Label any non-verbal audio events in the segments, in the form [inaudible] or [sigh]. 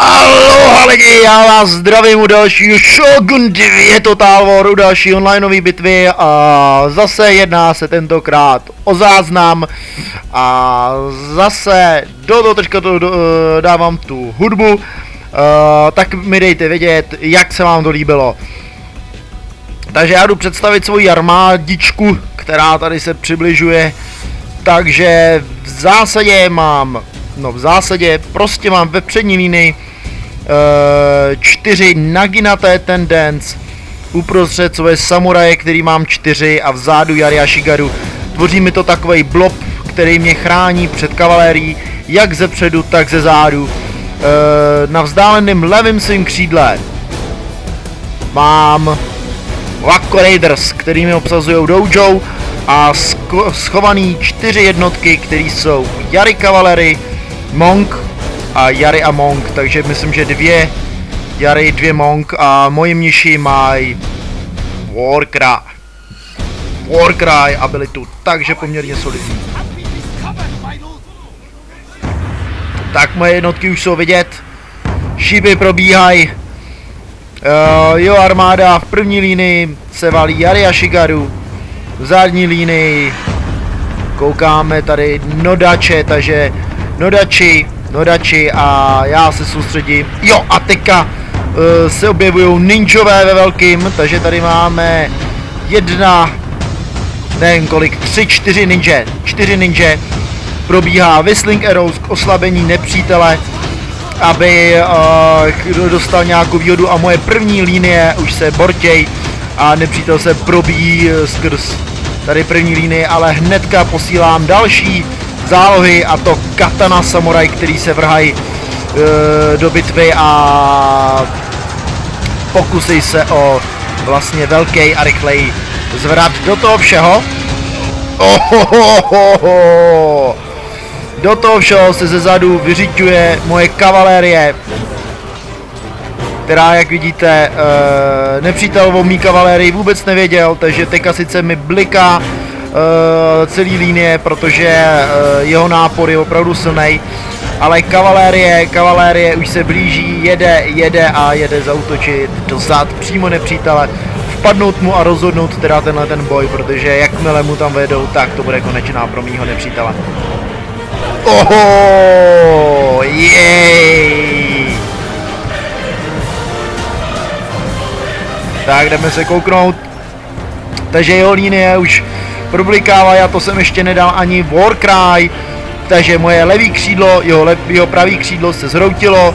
Aloha lidi, já vás zdravím u dalšího Shogun 2 Total War, u další onlineové bitvy a zase jedná se tentokrát o záznam a zase do toho troška to, do, dávám tu hudbu, uh, tak mi dejte vědět, jak se vám to líbilo. Takže já jdu představit svoji armádičku, která tady se přibližuje, takže v zásadě mám No v zásadě prostě mám ve přední linii uh, čtyři naginaté tendence, uprostřed svoje samuraje, který mám čtyři a vzadu Yari Shigaru. Tvoří mi to takový blob, který mě chrání před kavalérií, jak ze předu, tak ze zádu. Uh, na vzdáleném levém svým křídle mám Wako Raiders, kterými obsazují dojo a schovaný čtyři jednotky, které jsou Yari Kavalery, Monk a Jary a Monk, takže myslím, že dvě Jary, dvě Monk a moji mniši mají Warcry. Warcry abilitu, takže poměrně solidní. Tak moje jednotky už jsou vidět. Šípy probíhají. Uh, jo, armáda v první línii se valí Jary a Shigaru. V zadní línii koukáme tady Nodače, takže Nodači, Nodači a já se soustředím. Jo a teďka uh, se objevují ninjové ve velkým, takže tady máme jedna, nevím kolik, tři, čtyři ninja, čtyři ninja. Probíhá Whistling Arrows k oslabení nepřítele, aby uh, dostal nějakou výhodu a moje první linie už se bortěj a nepřítel se probíjí skrz tady první linie, ale hnedka posílám další zálohy a to katana samuraj, který se vrhají e, do bitvy a pokusí se o vlastně velký a rychlej zvrat do toho všeho. Ohohoho. Do toho všeho se ze zadu vyřiďuje moje kavalérie, která, jak vidíte, e, nepřítel o mý kavalérii vůbec nevěděl, takže teďka sice mi bliká celý línie, protože uh, jeho nápor je opravdu silný. Ale kavalérie, kavalérie už se blíží, jede, jede a jede zautočit do zad přímo nepřítele, vpadnout mu a rozhodnout teda tenhle ten boj, protože jakmile mu tam vedou, tak to bude konečná pro mýho nepřítele. Oho, jej! Tak jdeme se kouknout. Takže jeho linie už problikává, já to jsem ještě nedal ani Warcry, takže moje levý křídlo, jeho, lev, jeho pravý křídlo se zhroutilo,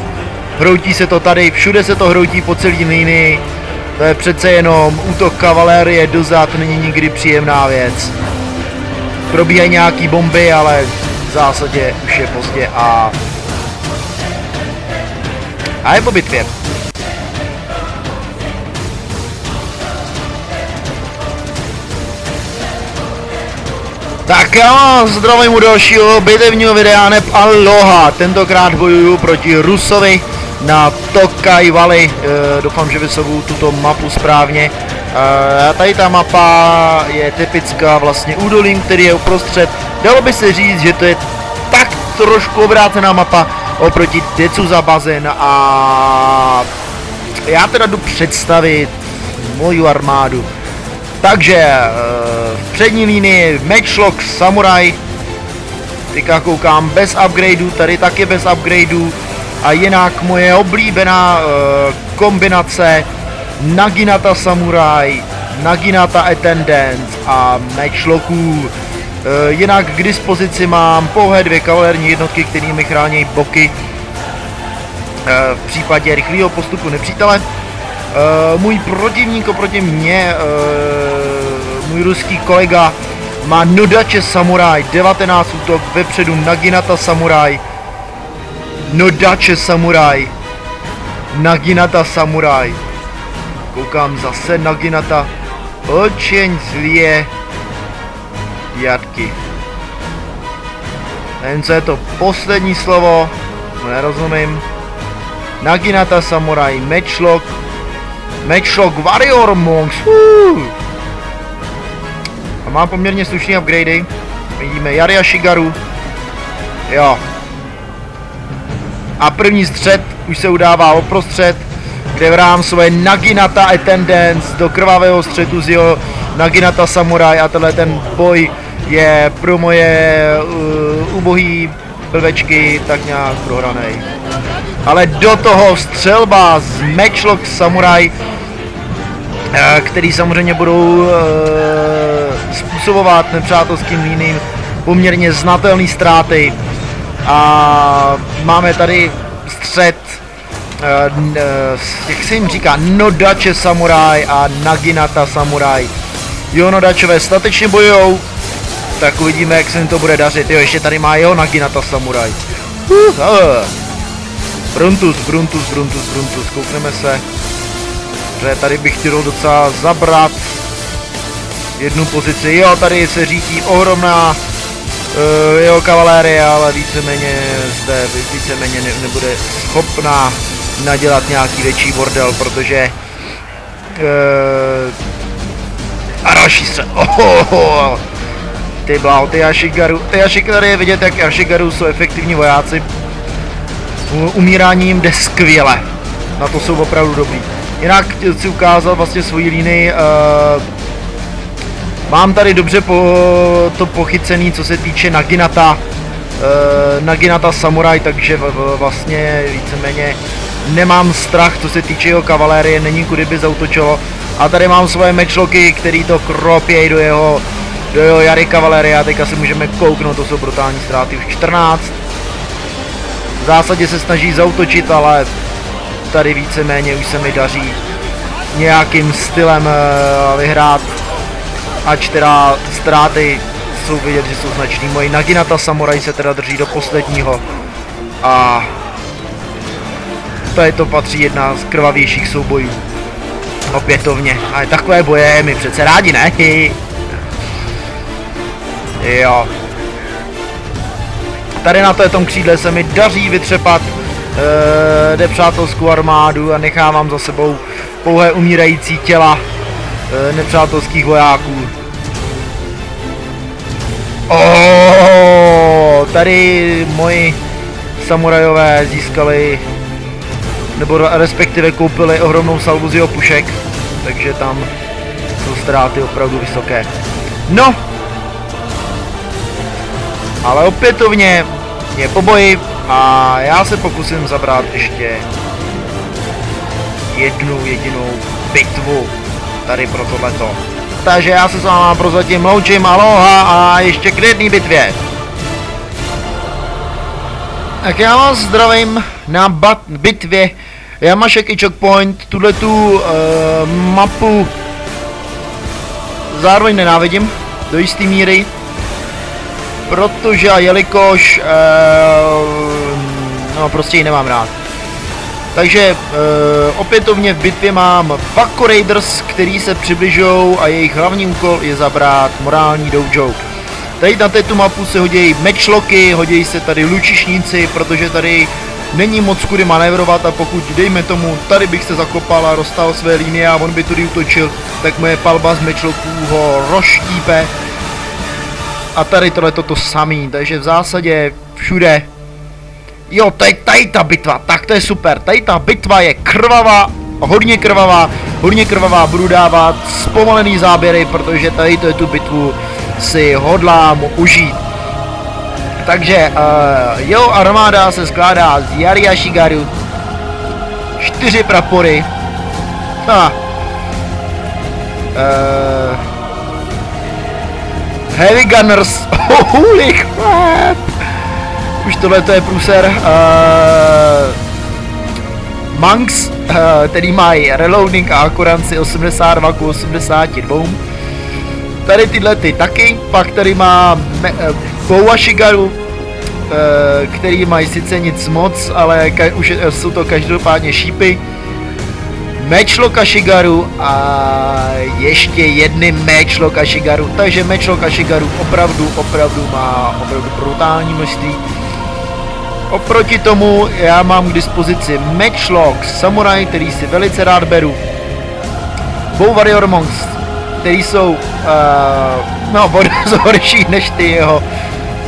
hroutí se to tady, všude se to hroutí po celý linii, to je přece jenom útok kavalérie dozad, není nikdy příjemná věc. Probíhají nějaký bomby, ale v zásadě už je pozdě a... A je po bitvě. Tak jo, zdravím u dalšího bitevního videa neb Aloha. Tentokrát bojuju proti Rusovi na Tokai Valley. E, doufám, že vysovu tuto mapu správně. E, tady ta mapa je typická vlastně údolím, který je uprostřed. Dalo by se říct, že to je tak trošku obrácená mapa oproti Decu za bazén a já teda jdu představit moju armádu. Takže eh, v přední línii Matchlock Samurai. Teďka koukám bez upgradeů, tady taky bez upgradeů. A jinak moje oblíbená uh, kombinace Naginata Samurai, Naginata Attendance a Matchlocků. Uh, jinak k dispozici mám pouhé dvě kavalerní jednotky, kterými chrání boky v případě rychlého postupu nepřítele. Uh, můj protivník oproti mně, uh, můj ruský kolega, má Nodače Samurai, 19 útok, vepředu Naginata Samurai, Nodače Samurai, Naginata Samurai. Koukám zase Naginata, očeň zlije, jatky. Nevím, co je to poslední slovo, nerozumím. Naginata Samurai, Matchlock, Matchlock Warrior Monks. A mám poměrně slušný upgradey. Vidíme Yari a Shigaru. Jo. A první střed už se udává oprostřed, kde vrám svoje Naginata Attendance do krvavého střetu z jeho Naginata Samurai a tenhle ten boj je pro moje uh, ubohý blvečky tak nějak prohranej. Ale do toho střelba z Matchlock Samurai, uh, který samozřejmě budou uh, způsobovat nepřátelským líným poměrně znatelné ztráty. A máme tady střed uh, jak se jim říká, Nodače Samurai a Naginata Samurai. Jo, Nodačové statečně bojujou, tak uvidíme, jak se jim to bude dařit. Jo, ještě tady má jeho Naginata Samurai. Uh, uh. Bruntus, Bruntus, Bruntus, Bruntus, koukneme se. Že tady bych chtěl docela zabrat jednu pozici. Jo, tady se řídí ohromná uh, jeho kavalérie, ale víceméně zde víceméně ne, nebude schopná nadělat nějaký větší bordel, protože uh, a další se. [laughs] Oh, oh, oh. Ty bláho, ty Ashigaru, ty Ashigaru je vidět, jak Ashigaru jsou efektivní vojáci. Umírání jim jde skvěle. Na to jsou opravdu dobrý. Jinak chci ukázat vlastně svoji línii. Uh, mám tady dobře po, to pochycený, co se týče Naginata. Uh, Naginata Samurai, takže vlastně víceméně nemám strach, co se týče jeho kavalérie, není kudy by zautočilo. A tady mám svoje mečloky, který to kropějí do jeho do jeho Jary Cavaleria, teďka si můžeme kouknout, to jsou brutální ztráty, už 14. V zásadě se snaží zautočit, ale tady víceméně už se mi daří nějakým stylem uh, vyhrát, ač teda ztráty jsou vidět, že jsou značný. Moji Naginata Samurai se teda drží do posledního a tady to patří jedna z krvavějších soubojů. Opětovně, ale takové boje my přece rádi, ne? [laughs] Jo. Tady na tom křídle se mi daří vytřepat e, nepřátelskou armádu a nechávám za sebou pouhé umírající těla e, nepřátelských vojáků. Oh, tady moji samurajové získali nebo respektive koupili ohromnou salvu z jeho pušek, takže tam jsou ztráty opravdu vysoké. No, ale opětovně je po boji a já se pokusím zabrat ještě jednu jedinou bitvu tady pro tohleto. Takže já se s váma prozatím loučím, aloha a ještě k jedné bitvě. Tak já vás zdravím na bat bitvě Yamashek i Checkpoint, tuhle tu uh, mapu zároveň nenávidím do jisté míry, protože a jelikož uh, no prostě ji nemám rád. Takže uh, opětovně v bitvě mám Paco Raiders, který se přibližou a jejich hlavní úkol je zabrat morální dojo. Tady na této mapu se hodí matchlocky, hodí se tady lučišníci, protože tady není moc kudy manévrovat a pokud dejme tomu, tady bych se zakopal a rozstal své linie a on by tudy utočil, tak moje palba z matchlocků ho roštípe a tady tohle to samý, takže v zásadě všude. Jo, tady, tady ta bitva, tak to je super, tady ta bitva je krvavá, hodně krvavá, hodně krvavá, budu dávat zpomalený záběry, protože tady to je tu bitvu si hodlám užít. Takže uh, jeho armáda se skládá z Yari a Shigaru, čtyři prapory, ha, uh, Heavy Gunners. [laughs] Holy crap. Už tohle to je průser. Uh, Monks, uh, který mají reloading a akuranci 82 k 82. Tady tyhle ty taky. Pak tady má uh, Boa Shigaru, uh, který mají sice nic moc, ale už jsou to každopádně šípy. Matchlock Ashigaru a ještě jedny Matchlock Ashigaru, takže Matchlock Ashigaru opravdu, opravdu má opravdu brutální množství. Oproti tomu já mám k dispozici Matchlock Samurai, který si velice rád beru. Bow Warrior Monks, který jsou uh, no, [laughs] horší než ty jeho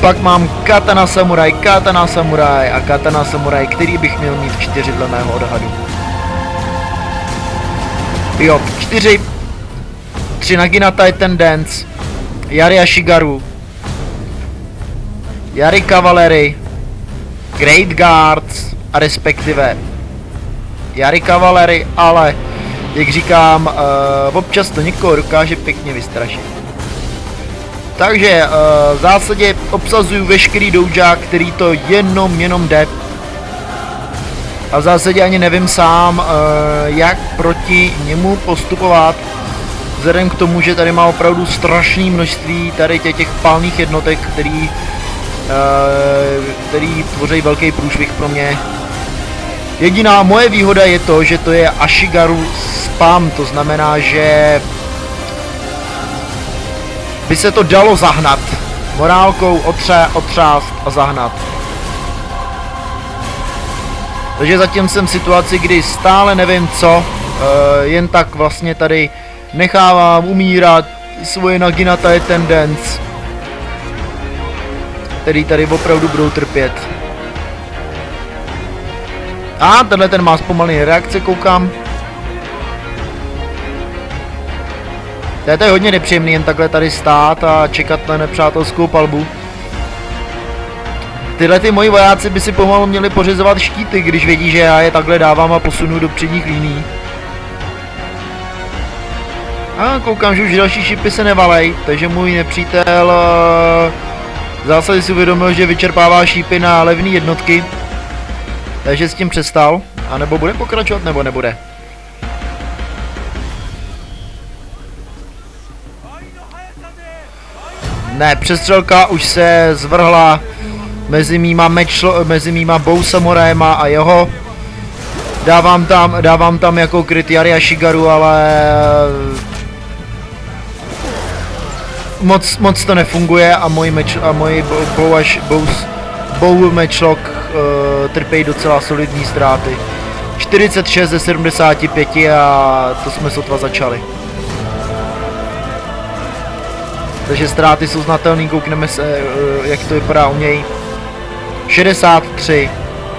Pak mám Katana Samurai, Katana Samurai a Katana Samurai, který bych měl mít čtyři dle mého odhadu. Jo, čtyři. Tři Nagina Titan Dance, Yari Ashigaru, Yari Cavalry, Great Guards a respektive Yari Cavalry, ale jak říkám, uh, občas to někoho dokáže pěkně vystrašit. Takže uh, v zásadě obsazuju veškerý douja, který to jenom, jenom jde. A v zásadě ani nevím sám, uh, jak proti němu postupovat. Vzhledem k tomu, že tady má opravdu strašné množství tady těch, těch palných jednotek, který, uh, který tvoří velký průšvih pro mě. Jediná moje výhoda je to, že to je Ashigaru spam, to znamená, že by se to dalo zahnat. Morálkou otře, otřást a zahnat. Takže zatím jsem v situaci, kdy stále nevím co, uh, jen tak vlastně tady nechávám umírat svoje naginaté tendence, který tady opravdu budou trpět. A tenhle ten má zpomalený reakce, koukám. Je, to je hodně nepříjemný jen takhle tady stát a čekat na nepřátelskou palbu. Tyhle ty moji vojáci by si pomalu měli pořizovat štíty, když vědí, že já je takhle dávám a posunu do předních líní. A koukám, že už další šipy se nevalej, takže můj nepřítel uh, v zásadě si uvědomil, že vyčerpává šípy na levné jednotky. Takže s tím přestal. A nebo bude pokračovat, nebo nebude. Ne, přestřelka už se zvrhla mezi mýma, mečlo, mezi mýma Bou Samurajema a jeho. Dávám tam, dávám tam jako kryt Yari Shigaru, ale moc, moc to nefunguje a můj meč, a můj Bou, Bou, Bou mečlok uh, trpějí docela solidní ztráty. 46 ze 75 a to jsme sotva začali. Takže ztráty jsou znatelné, koukneme se, uh, jak to vypadá u něj. 63,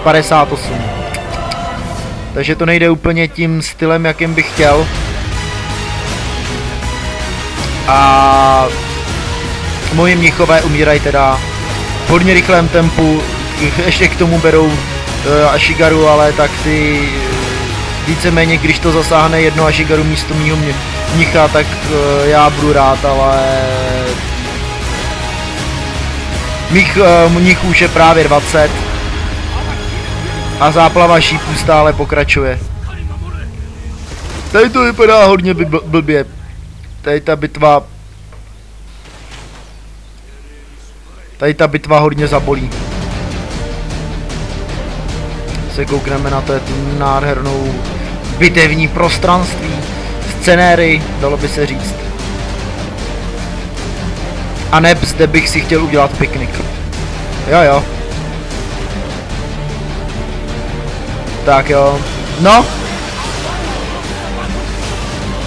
58. Takže to nejde úplně tím stylem, jakým bych chtěl. A moji mnichové umírají teda v hodně rychlém tempu, ještě k tomu berou uh, Ashigaru, ale tak ty víceméně, když to zasáhne jedno Ashigaru místo mýho mnicha, tak uh, já budu rád, ale mých uh, už je právě 20 a záplava šípů stále pokračuje. Tady to vypadá hodně blbě. Tady ta bitva Tady ta bitva hodně zabolí. Se koukneme na to nádhernou bitevní prostranství, scenéry, dalo by se říct. A neb zde bych si chtěl udělat piknik. Jo jo. Tak jo. No.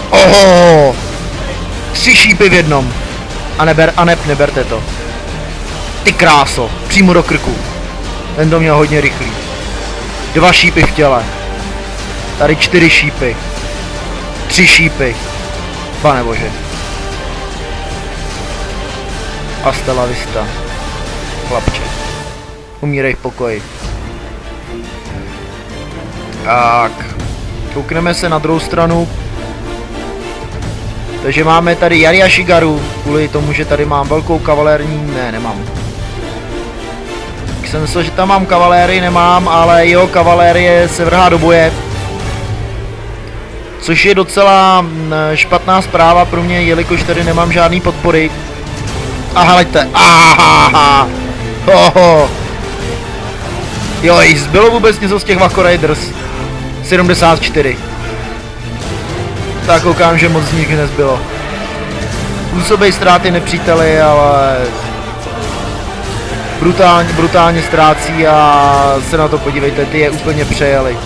Oho. Tři šípy v jednom. A neber, a neb, neberte to. Ty kráso, přímo do krku. Ten to měl hodně rychlý. Dva šípy v těle. Tady čtyři šípy. Tři šípy. Pane bože. Hasta la vista. Chlapče. Umírej v pokoji. Tak. Koukneme se na druhou stranu. Takže máme tady Yari Shigaru, kvůli tomu, že tady mám velkou kavalérní, ne, nemám. jsem myslel, že tam mám kavaléry, nemám, ale jeho kavalérie se vrhá do boje. Což je docela mm, špatná zpráva pro mě, jelikož tady nemám žádný podpory. A hleďte, aha, Hoho. Jo, zbylo vůbec něco z těch Vako Raiders. 74. Tak koukám, že moc z nich nezbylo. Působej ztráty nepříteli, ale brutálně, brutálně ztrácí a se na to podívejte, ty je úplně přejeli.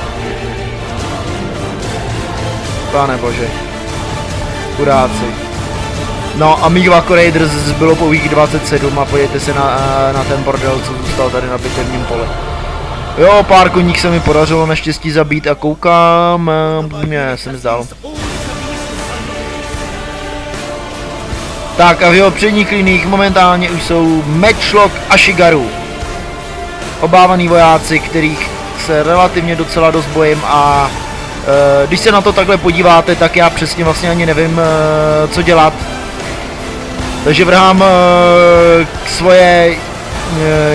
Pane bože. Chudáci. No a Vako Raiders bylo pouhých 27 a pojďte se na, na ten bordel, co zůstal tady na bitevním poli. Jo, pár koník se mi podařilo naštěstí zabít a koukám, mě se mi zdál. Tak a v jeho předních liních momentálně už jsou Matchlock a Shigaru. Obávaný vojáci, kterých se relativně docela dost bojím a e, když se na to takhle podíváte, tak já přesně vlastně ani nevím, e, co dělat. Takže vrhám e, svoje e,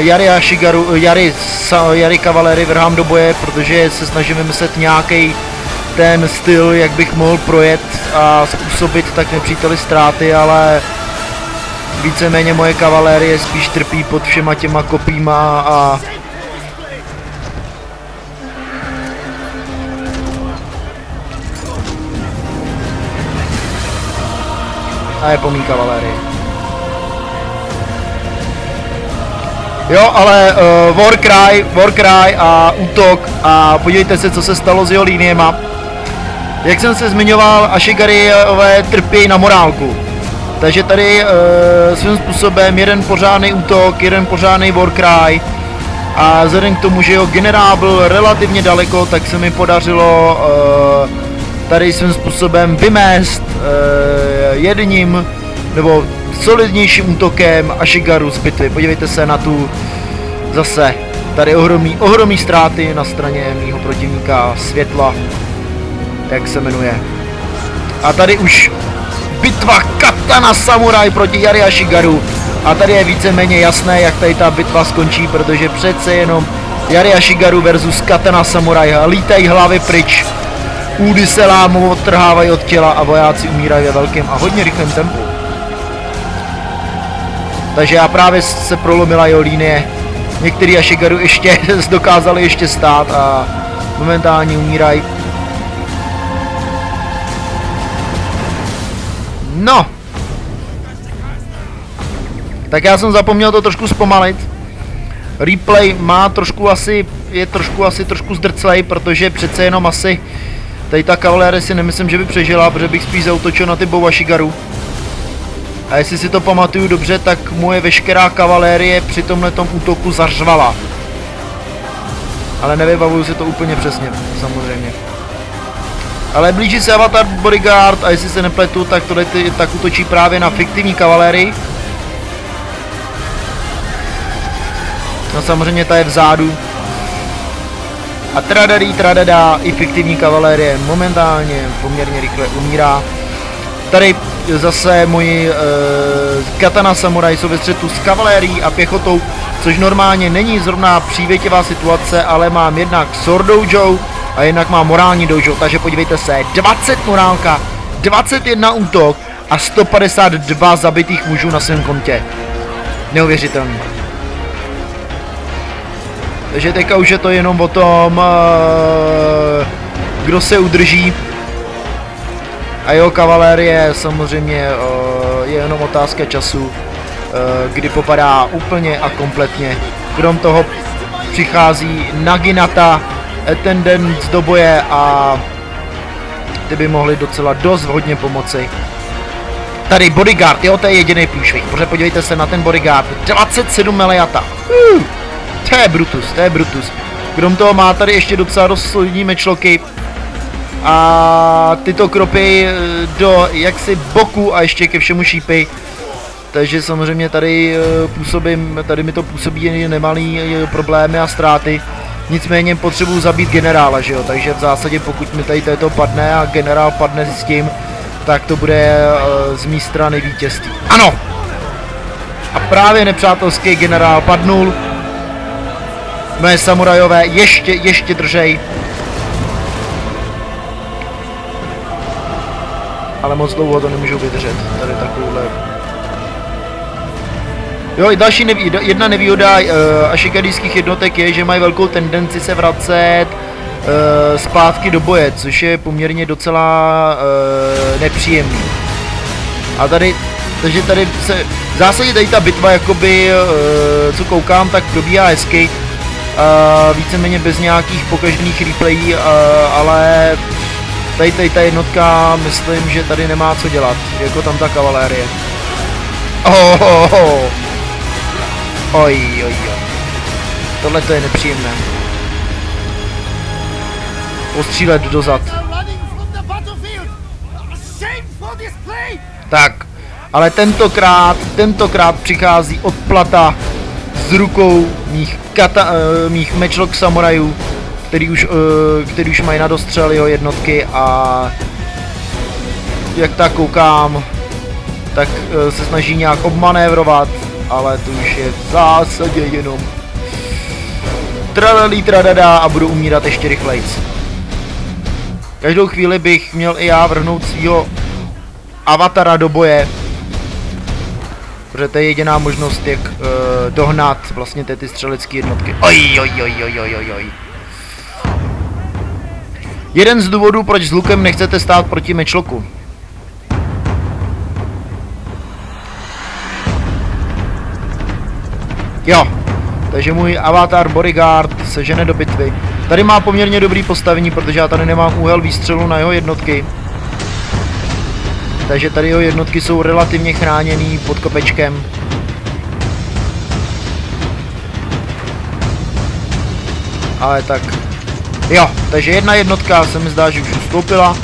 Jary a Shigaru, Jary, sa, Jary kavalery vrhám do boje, protože se snažím vymyslet nějaký ten styl, jak bych mohl projet a způsobit tak nepříteli ztráty, ale víceméně moje kavalérie spíš trpí pod všema těma kopíma a a je pomí kavalérie. Jo, ale uh, Warcry, Warcry a útok a podívejte se, co se stalo s jeho líniema. Jak jsem se zmiňoval, Ashigariové trpí na morálku. Takže tady uh, svým způsobem jeden pořádný útok, jeden pořádný Warcry a vzhledem k tomu, že jeho generál byl relativně daleko, tak se mi podařilo uh, tady svým způsobem vymést uh, jedním nebo solidnějším útokem Ashigaru z bitvy. Podívejte se na tu zase tady ohromí, ohromí ztráty na straně mýho protivníka Světla, jak se jmenuje. A tady už bitva Katana Samurai proti Yari Ashigaru. A tady je víceméně jasné, jak tady ta bitva skončí, protože přece jenom Yari Ashigaru versus Katana Samurai lítají hlavy pryč. Údy se lámou, odtrhávají od těla a vojáci umírají ve velkém a hodně rychlém tempu. Takže já právě se prolomila jeho línie. Některý Ashigaru ještě [laughs] dokázali ještě stát a momentálně umírají. No! Tak já jsem zapomněl to trošku zpomalit. Replay má trošku asi, je trošku asi trošku zdrclej, protože přece jenom asi tady ta kavalérie si nemyslím, že by přežila, protože bych spíš zautočil na ty Bowashigaru. A jestli si to pamatuju dobře, tak moje veškerá kavalérie při tomhle útoku zařvala. Ale nevybavuju si to úplně přesně, samozřejmě. Ale blíží se Avatar Bodyguard a jestli se nepletu, tak tohle ty, tak útočí právě na fiktivní kavalérii. No samozřejmě ta je vzadu. A tradadí, tradada, i fiktivní kavalérie momentálně poměrně rychle umírá. Tady zase moji uh, katana samuraj jsou ve střetu s kavalérií a pěchotou, což normálně není zrovna přívětivá situace, ale mám jednak Sword Dojo a jednak mám morální dojo, takže podívejte se, 20 morálka, 21 útok a 152 zabitých mužů na svém kontě. Neuvěřitelný. Takže teďka už je to jenom o tom, uh, kdo se udrží a jeho kavalérie samozřejmě uh, je jenom otázka času, uh, kdy popadá úplně a kompletně. Krom toho přichází Naginata, Attendant do boje a ty by mohli docela dost hodně pomoci. Tady bodyguard, jo, to je jediný průšvih, protože podívejte se na ten bodyguard, 27 meleata. Uh, to je Brutus, to je Brutus. Krom toho má tady ještě docela dost solidní mečloky, a tyto kropy eh, do jaksi boku a ještě ke všemu šípy. Takže samozřejmě tady eh, působím, tady mi to působí nemalý eh, problémy a ztráty. Nicméně potřebuji zabít generála, že jo, takže v zásadě pokud mi tady to padne a generál padne s tím, tak to bude z mé strany vítězství. Ano! A právě nepřátelský generál padnul. Moje samurajové ještě, ještě držej. Ale moc dlouho to nemůžu vydržet, tady takovouhle. Jo, další neví, jedna nevýhoda uh, ašikadijských jednotek je, že mají velkou tendenci se vracet uh, zpátky do boje, což je poměrně docela uh, nepříjemný. A tady, takže tady se, v zásadě tady ta bitva, jakoby, uh, co koukám, tak probíhá hezky. Uh, víceméně bez nějakých pokaždých replayí, uh, ale Tady, tady ta jednotka, myslím, že tady nemá co dělat, jako tam ta kavalérie. Oh, oh, oh. Oj, oj, oj. Tohle to je nepříjemné. Postřílet dozad. Tak, ale tentokrát, tentokrát přichází odplata z rukou mých, kata, uh, mých mečlok samurajů, který už, uh, který už mají na dostřel jeho jednotky a jak tak koukám, tak uh, se snaží nějak obmanévrovat, ale to už je v zásadě jenom tralelí tradada a budu umírat ještě rychlejc. Každou chvíli bych měl i já vrhnout svýho avatara do boje, protože to je jediná možnost, jak uh, dohnat vlastně ty, ty střelecké jednotky. Oj, oj, oj, oj, oj, oj. Jeden z důvodů, proč s lukem nechcete stát proti mečloku. Jo, takže můj avatar bodyguard se žene do bitvy. Tady má poměrně dobrý postavení, protože já tady nemám úhel výstřelu na jeho jednotky. Takže tady jeho jednotky jsou relativně chráněný pod kopečkem. Ale tak... Jo, takže jedna jednotka se mi zdá, že už ustoupila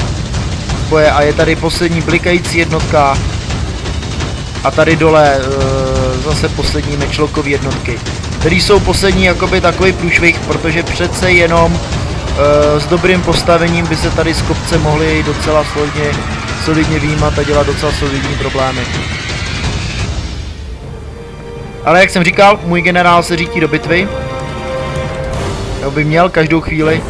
boje a je tady poslední blikající jednotka a tady dole e, zase poslední mečlokový jednotky, který jsou poslední jakoby takový průšvih, protože přece jenom e, s dobrým postavením by se tady z kopce mohli docela solidně solidně výjímat a dělat docela solidní problémy. Ale jak jsem říkal, můj generál se řítí do bitvy. Já by měl každou chvíli.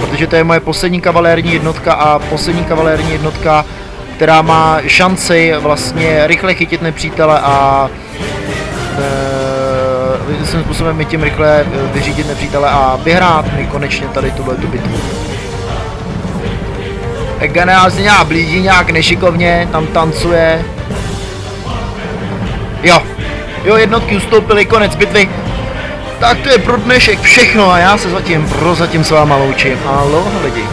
Protože to je moje poslední kavalérní jednotka a poslední kavalérní jednotka, která má šanci vlastně rychle chytit nepřítele a e, svým způsobem mi tím rychle e, vyřídit nepřítele a vyhrát mi konečně tady tuhle tu bitvu. Se nějak blíží nějak nešikovně, tam tancuje. Jo, jo, jednotky ustoupily, konec bitvy. Tak to je pro dnešek všechno a já se zatím prozatím s váma loučím. Aloha lidi.